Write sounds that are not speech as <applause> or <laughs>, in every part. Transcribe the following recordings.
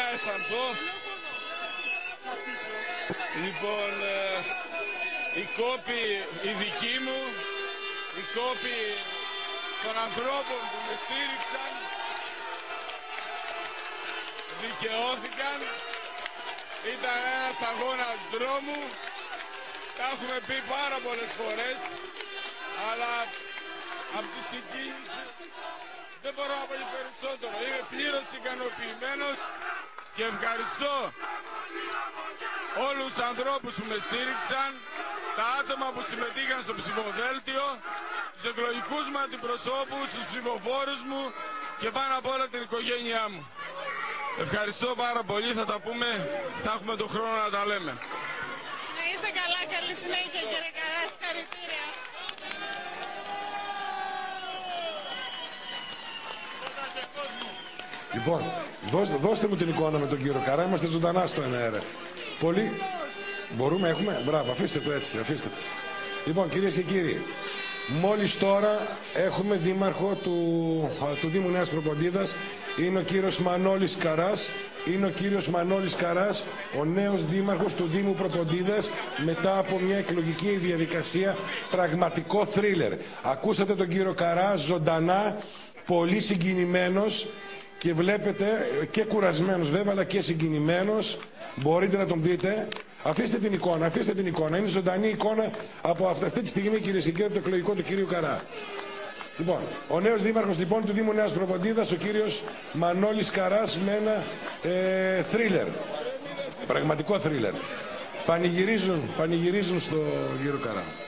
να αισθανθώ. Λοιπόν, ε, η κόπη η δική μου, η κόπη των ανθρώπων που με στήριξαν, δικαιώθηκαν. Ήταν ένας αγώνας δρόμου. Τα έχουμε πει πάρα πολλές φορές. Αλλά από τη συγκίνηση δεν μπορώ να πω περισσότερο. Είμαι πλήρως ικανοποιημένος και ευχαριστώ όλους τους ανθρώπους που με στήριξαν, τα άτομα που συμμετείχαν στο ψηφοδέλτιο, τους εκλογικούς μου αντιπροσώπους, τους ψηφοφόρους μου και πάνω απ' όλα την οικογένειά μου. Ευχαριστώ πάρα πολύ, θα τα πούμε, θα έχουμε τον χρόνο να τα λέμε. Να είστε καλά, καλή συνέχεια κύριε Καράς, συγχαρητήρια. Λοιπόν, δώστε, δώστε μου την εικόνα με τον κύριο Καρά. Είμαστε ζωντανά στο ΕΝΕΡ. Πολύ. Μπορούμε, έχουμε; Μπράβο, αφήστε το έτσι, αφήστε το. Λοιπόν, κυρίες και κύριοι, μόλις τώρα έχουμε δήμαρχο του, του Δήμου Νέας Προποντίδας. Είναι ο κύριος Μανώλης Καράς. Είναι ο κύριος Μανώλης Καράς, ο νέος δήμαρχος του Δήμου Προποντίδας μετά από μια εκλογική διαδικασία πραγματικό θρίλερ. Ακούσατε τον κύριο Καρά ζωντανά, πολύ συγκινημένος και βλέπετε και κουρασμένος βέβαια αλλά και συγκινημένος μπορείτε να τον δείτε αφήστε την εικόνα, αφήστε την εικόνα είναι ζωντανή εικόνα από αυτή τη στιγμή κυρίε και κύριοι το εκλογικό του κύριου Καρά Λοιπόν, ο νέος δήμαρχος λοιπόν του Δήμου Νέας Προποντίδας, ο κύριος Μανώλης Καράς με ένα ε, θρίλερ. Πραγματικό θρίλερ. Πανηγυρίζουν, πανηγυρίζουν στο κύριο Καρά.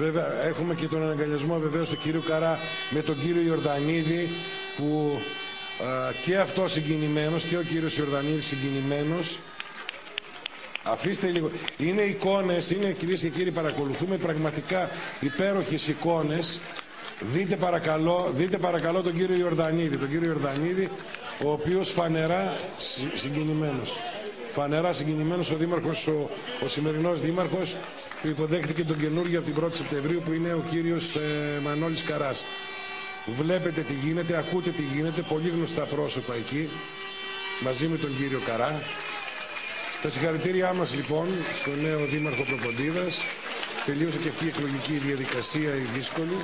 Βέβαια, έχουμε και τον αναγκαλιασμό βεβαίως του κύριου Καρά με τον κύριο Ιορδανίδη που και αυτό συγκινημένος και ο κύριος Ιορδανίδης συγκινημένος. Αφήστε λίγο. Είναι εικόνες, είναι κυρίες και κύριοι παρακολουθούμε πραγματικά υπέροχες εικόνες. Δείτε παρακαλώ, δείτε παρακαλώ τον κύριο Ιορδανίδη, τον κύριο Ιορδανίδη, ο οποίος φανερά συγκινημένος. Φανερά συγκινημένος ο δήμαρχος, ο, ο σημερινός δήμαρχος που υποδέχθηκε τον καινούργιο από την 1η Σεπτεμβρίου που είναι ο κύριος ε, Μανώλης Καράς. Βλέπετε τι γίνεται, ακούτε τι γίνεται, πολύ γνωστά πρόσωπα εκεί, μαζί με τον κύριο Καρά. Τα συγχαρητήριά μας λοιπόν στο νέο Δήμαρχο Προποντίδας. Τελείωσε και αυτή η εκλογική διαδικασία η δύσκολη.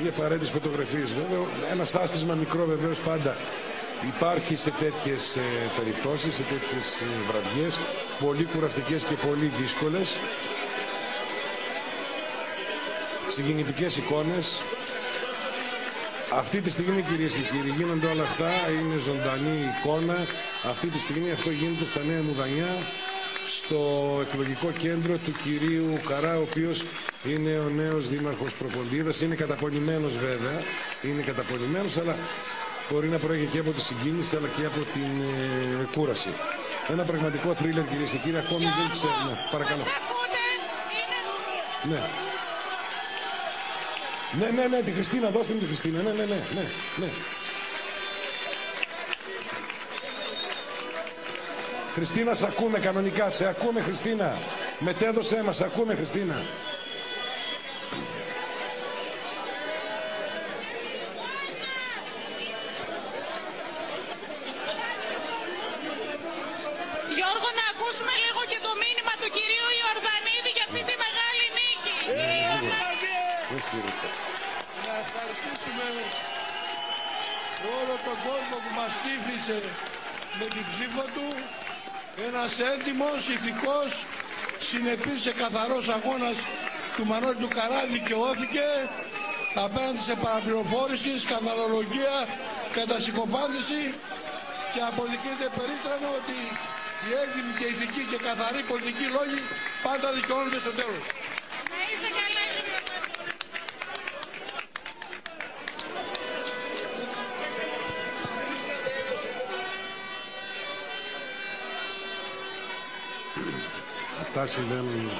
Είναι απαραίτητες φωτογραφίες βέβαια. Ένα άστισμα μικρό βεβαίως πάντα υπάρχει σε τέτοιες ε, περιπτώσεις, σε τέτοιες ε, βραδιές. Πολύ κουραστικές και πολύ δύσκολες. Συγκινητικές εικόνες. Αυτή τη στιγμή κυρίες και κύριοι γίνονται όλα αυτά, είναι ζωντανή εικόνα. Αυτή τη στιγμή αυτό γίνεται στα Νέα Μουδανιά, στο εκλογικό κέντρο του κυρίου Καρά, ο οποίος είναι ο νέος δήμαρχος Προποντίδας. Είναι καταπονημένος βέβαια, είναι καταπονημένος, αλλά μπορεί να προέρχεται και από τη συγκίνηση, αλλά και από την ε, κούραση. Ένα πραγματικό θρίλερ κυρίες και κύριοι, ακόμη δεν ξέρουμε. Παρακαλώ. Ναι. Ναι, ναι, ναι, τη Χριστίνα, δώστε μου τη Χριστίνα. Ναι, ναι, ναι, ναι, ναι. Χριστίνα, σε ακούμε κανονικά, σε ακούμε Χριστίνα. Μετέδωσέ μας, σε ακούμε Χριστίνα. Γιώργο, να ακούσουμε λίγο και το μήνυμα του κυρίου Ιορδανίδη για αυτή τη μεγάλη νίκη. Κύριε Ιορδανίδη. Να ευχαριστήσουμε όλο τον κόσμο που μας τύφλισε με την ψήφο του. Ένας έντιμος, ηθικός, συνεπής και καθαρός αγώνας του Μανώλη του Καρά δικαιώθηκε απέναντι σε παραπληροφόρηση, σκανδαλολογία, κατασυκοφάντηση και αποδεικνύεται περίτρανο ότι οι έντιμοι και ηθικοί και καθαροί πολιτικοί λόγοι πάντα δικαιώνονται στο τέλος. Αυτά συμβαίνουν.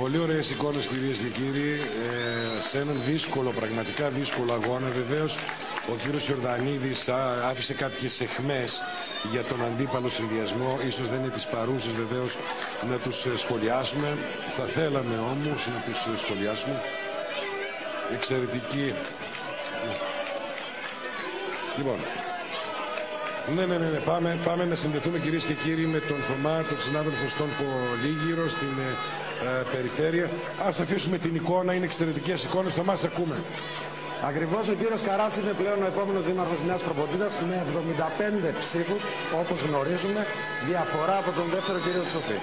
Πολύ ωραίες εικόνες κυρίες και κύριοι. Ε, σε έναν δύσκολο, πραγματικά δύσκολο αγώνα. Βεβαίως ο κύριος Ιορδανίδης άφησε κάποιες εχμέ για τον αντίπαλο συνδυασμό. σω δεν είναι τι παρούσε βεβαίως να τους ε, σχολιάσουμε. Θα θέλαμε όμως να τους ε, σχολιάσουμε. Εξαιρετική. Λοιπόν, ναι, ναι, ναι, ναι. Πάμε, πάμε να συνδεθούμε κυρίες και κύριοι με τον Θωμά, τον συνάδελφο στον Πολύγυρο, στην ε, ε, περιφέρεια. Α αφήσουμε την εικόνα, είναι εξαιρετικές εικόνες. Θωμά, ακούμε. Ακριβώς ο κύριος Καράς είναι πλέον ο επόμενος δήμαρχος Νέας Προποτήτα με 75 ψήφους, όπως γνωρίζουμε, διαφορά από τον δεύτερο κύριο Τσοφή.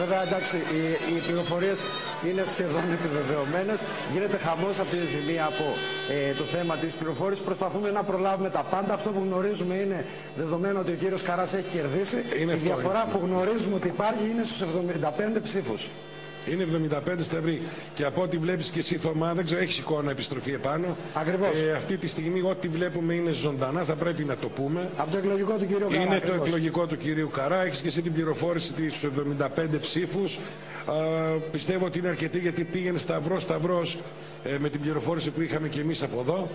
Βέβαια, εντάξει, οι, οι πληροφορίες είναι σχεδόν <laughs> επιβεβαιωμένες. Γίνεται χαμός αυτή τη στιγμή από ε, το θέμα της πληροφόρησης. Προσπαθούμε να προλάβουμε τα πάντα. Αυτό που γνωρίζουμε είναι δεδομένο ότι ο κύριος Καράς έχει κερδίσει. Είναι η διαφορά που γνωρίζουμε ότι υπάρχει είναι στους 75 ψήφους. Είναι 75 στευρή. Και από ό,τι βλέπεις και εσύ, Θωμά, δεν ξέρω, έχεις εικόνα επιστροφή επάνω. Ακριβώς. Ε, αυτή τη στιγμή, ό,τι βλέπουμε είναι ζωντανά, θα πρέπει να το πούμε. Από το εκλογικό του κυρίου Καρά. Είναι ακριβώς. το εκλογικό του κυρίου Καρά. Έχεις και εσύ την πληροφόρηση στου 75 ψήφους. Πιστεύω ότι είναι αρκετή γιατί πήγαινε σταυρό-σταυρό ε, με την πληροφόρηση που είχαμε και εμείς από εδώ.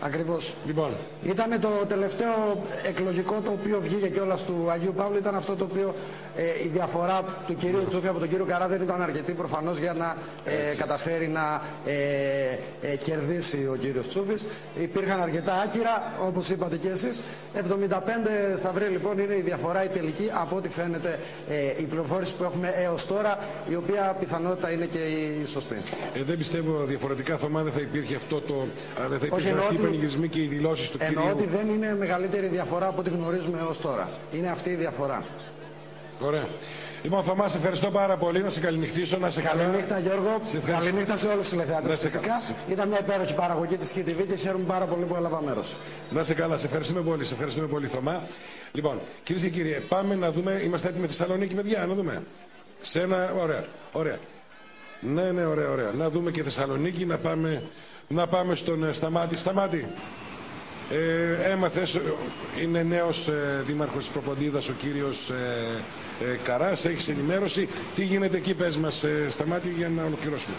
Ακριβώς. Λοιπόν. Ήταν το τελευταίο εκλογικό το οποίο βγήκε κιόλας του Αγίου Παύλου. Ήταν αυτό το οποίο ε, η διαφορά του κυρίου Τσούφη από τον κύριο Καρά δεν ήταν αρκετή προφανώς για να ε, καταφέρει να ε, ε, κερδίσει ο κύριος Τσούφης. Υπήρχαν αρκετά άκυρα, όπως είπατε κι εσείς. 75 σταυροί λοιπόν είναι η διαφορά η τελική από ό,τι φαίνεται ε, η πληροφόρηση που έχουμε έως τώρα, η οποία πιθανότητα είναι και η σωστή. Ε, δεν πιστεύω διαφορετικά, Θωμά, δεν θα υπήρχε αυτό το. α, Δεν θα Όχι, υπήρχαν εννοώ αυτοί οι ότι- πανηγυρισμοί και οι δηλώσεις του Εννοώ ότι κυρίου. δεν είναι μεγαλύτερη διαφορά από ό,τι γνωρίζουμε έως τώρα. Είναι αυτή η διαφορά. Ωραία. Λοιπόν, Θωμά, σε ευχαριστώ πάρα πολύ. Να σε καληνυχτήσω, να σε καλά. Καληνύχτα Γιώργο. Σε ευχαριστώ. Καληνύχτα σε όλους τους Να τηλεθεατέ. σε Φυσικά καλά. ήταν μια υπέροχη παραγωγή της HTV και χαίρομαι πάρα πολύ που έλαβα μέρος. Να σε καλά, σε ευχαριστούμε πολύ. Σε ευχαριστούμε πολύ, Θωμά. Λοιπόν, κυρίες και κύριοι, πάμε να δούμε. Είμαστε έτοιμοι Θεσσαλονίκη, παιδιά, να δούμε. Σε ένα. Ωραία, ωραία. Ναι, ναι, ωραία, ωραία. Να δούμε και Θεσσαλονίκη, να πάμε, να πάμε στον ε, Σταμάτη. Σταμάτη. Ε, έμαθες, ε, είναι νέος ε, δήμαρχος της Προποντίδας ο κύριος ε, ε, Καράς, έχεις ενημέρωση. Τι γίνεται εκεί, πες μας, ε, Σταμάτη, για να ολοκληρώσουμε.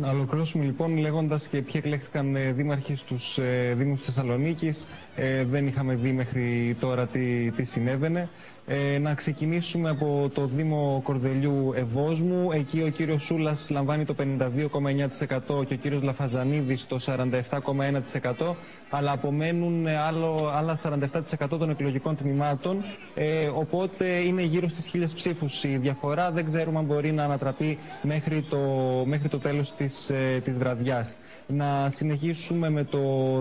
Να ολοκληρώσουμε λοιπόν λέγοντας και ποιοι εκλέχθηκαν ε, δήμαρχοι στους ε, Δήμους τη Θεσσαλονίκης. Ε, δεν είχαμε δει μέχρι τώρα τι, τι συνέβαινε. Ε, να ξεκινήσουμε από το Δήμο Κορδελιού Ευόσμου. Εκεί ο κύριος Σούλας λαμβάνει το 52,9% και ο κύριος Λαφαζανίδης το 47,1% αλλά απομένουν ε, άλλο, άλλα 47% των εκλογικών τμήματων ε, οπότε είναι γύρω στις χίλιες ψήφους η διαφορά. Δεν ξέρουμε αν μπορεί να ανατραπεί μέχρι το, μέχρι το τέλος της, ε, της βραδιάς. Να συνεχίσουμε με το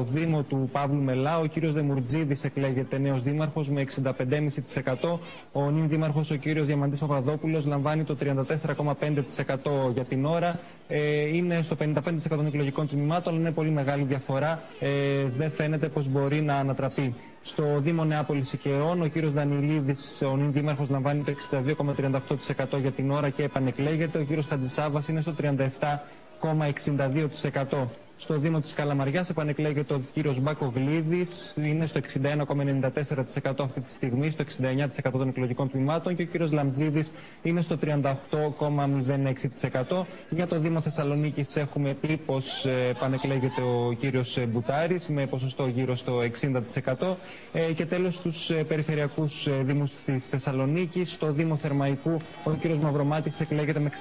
Δήμο του Παύλου Μελά. Ο κύριος Δεμουρτζίδης εκλέγεται νέος δήμαρχος με 65,5%. Ο νυν δήμαρχος ο κύριος Διαμαντής Παπαδόπουλος λαμβάνει το 34,5% για την ώρα. Ε, είναι στο 55% των εκλογικών τμήματων, είναι πολύ μεγάλη διαφορά. Ε, δεν φαίνεται πως μπορεί να ανατραπεί. Στο Δήμο Νεάπολης Οικαιών, ο κύριος Δανιλίδης, ο νυν δήμαρχος, λαμβάνει το 62,38% για την ώρα και επανεκλέγεται. Ο κύριος Χατζησάβας είναι στο 37,62%. Στο Δήμο της Καλαμαριάς επανεκλέγεται ο κύριος Μπάκο Γλίδης, είναι στο 61,94% αυτή τη στιγμή, στο 69% των εκλογικών τμήματων και ο κύριος Λαμτζίδης είναι στο 38,06%. Για το Δήμο Θεσσαλονίκης έχουμε πει πως ε, επανεκλέγεται ο κύριος ε, Μπουτάρης με ποσοστό γύρω στο 60%. Ε, και τέλος στους ε, περιφερειακούς ε, δήμους της Θεσσαλονίκης, στο Δήμο Θερμαϊκού ο κύριος Μαυρομάτης εκλέγεται με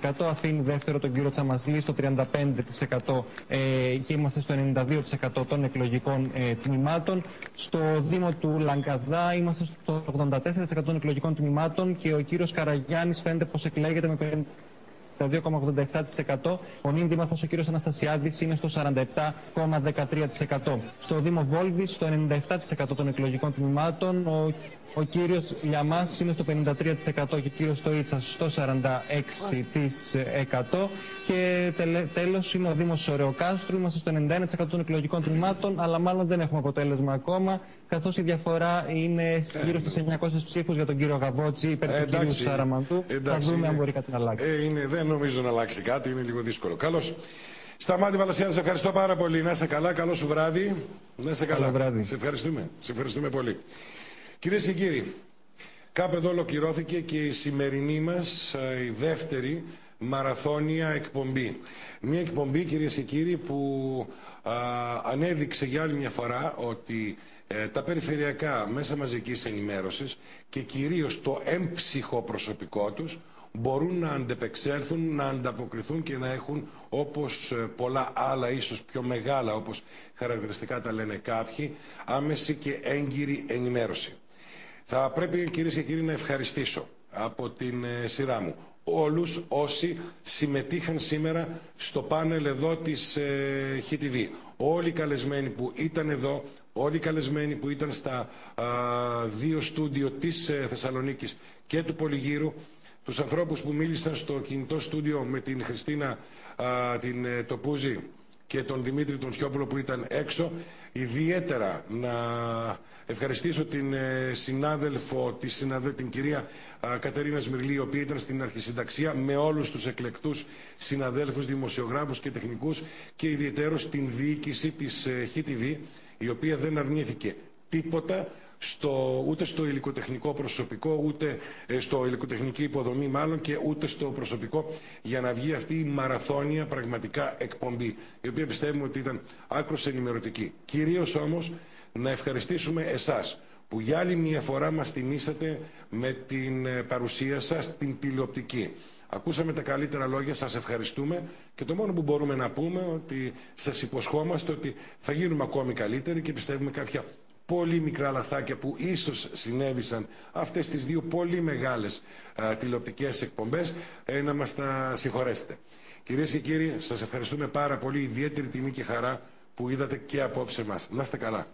64%, αφήνει δεύτερο τον κύριο Τσαμασλή στο 35% ε, και είμαστε στο 92% των εκλογικών ε, τμήματων. Στο Δήμο του Λαγκαδά είμαστε στο 84% των εκλογικών τμήματων και ο κύριος Καραγιάννης φαίνεται πως εκλέγεται με 52,87%. Ο νυν δήμαρχος ο κύριος Αναστασιάδης είναι στο 47,13%. Στο Δήμο Βόλβης στο 97% των εκλογικών τμήματων. Ο, ο κύριος Λιαμάς είναι στο 53% και ο κύριος Στοίτσας στο 46%. Και τελε, τέλος είναι ο Δήμος Ωρεοκάστρου. Είμαστε στο 91% των εκλογικών τμήματων, αλλά μάλλον δεν έχουμε αποτέλεσμα ακόμα, καθώς η διαφορά είναι γύρω στις 900 ψήφους για τον κύριο Γαβότζη υπέρ του κύριου εντάξει. Σαραμαντού. Θα Εντάξει, δούμε αν είναι- μπορεί κάτι να αλλάξει. Ε, είναι, δεν νομίζω να αλλάξει κάτι, είναι λίγο δύσκολο. Καλώς. Σταμάτη Βαλασιάδης, σε ευχαριστώ πάρα πολύ. Να είσαι καλά, καλό σου βράδυ. Να είσαι καλά. Καλό βράδυ. Σε ευχαριστούμε. Σε ευχαριστούμε πολύ. Κυρίες και κύριοι, Κάπου εδώ ολοκληρώθηκε και η σημερινή μας, ε, η δεύτερη μαραθώνια εκπομπή. Μια εκπομπή κυρίες και κύριοι που ανέδειξε για άλλη μια φορά ότι ε, τα περιφερειακά μέσα μαζικής ενημέρωσης και κυρίως το έμψυχο προσωπικό τους μπορούν να αντεπεξέλθουν, να ανταποκριθούν και να έχουν όπως ε, πολλά άλλα ίσως πιο μεγάλα όπως χαρακτηριστικά τα λένε κάποιοι άμεση και έγκυρη ενημέρωση. Θα πρέπει κυρίες και κύριοι να ευχαριστήσω από την ε, σειρά μου όλους όσοι συμμετείχαν σήμερα στο πάνελ εδώ της ε, HTV. Όλοι οι καλεσμένοι που ήταν εδώ, όλοι οι καλεσμένοι που ήταν στα δύο στούντιο της ε, Θεσσαλονίκης και του Πολυγύρου, τους ανθρώπους που μίλησαν στο κινητό στούντιο με την Χριστίνα την ε, Τοπούζη και τον Δημήτρη τον Σιόπουλο που ήταν έξω. Ιδιαίτερα να ευχαριστήσω την ε, συνάδελφο, τη συναδε, την κυρία Κατερίνα Σμυρλή, η οποία ήταν στην αρχισυνταξία με όλους τους εκλεκτούς συναδέλφους, δημοσιογράφους και τεχνικούς και ιδιαίτερος την διοίκηση της HTV, ε, η οποία δεν αρνήθηκε τίποτα στο, ούτε στο υλικοτεχνικό προσωπικό, ούτε ε, στο υλικοτεχνική υποδομή μάλλον και ούτε στο προσωπικό για να βγει αυτή η μαραθώνια πραγματικά εκπομπή, η οποία πιστεύουμε ότι ήταν άκρως ενημερωτική. Κυρίως όμως να ευχαριστήσουμε εσάς που για άλλη μια φορά μας τιμήσατε με την ε, παρουσία σας την τηλεοπτική. Ακούσαμε τα καλύτερα λόγια, σας ευχαριστούμε και το μόνο που μπορούμε να πούμε ότι σας υποσχόμαστε ότι θα γίνουμε ακόμη καλύτεροι και πιστεύουμε κάποια πολύ μικρά λαθάκια που ίσως συνέβησαν αυτές τις δύο πολύ μεγάλες α, τηλεοπτικές εκπομπές ε, να μας τα συγχωρέσετε. Κυρίες και κύριοι, σας ευχαριστούμε πάρα πολύ, ιδιαίτερη τιμή και χαρά που είδατε και απόψε μας. Να είστε καλά.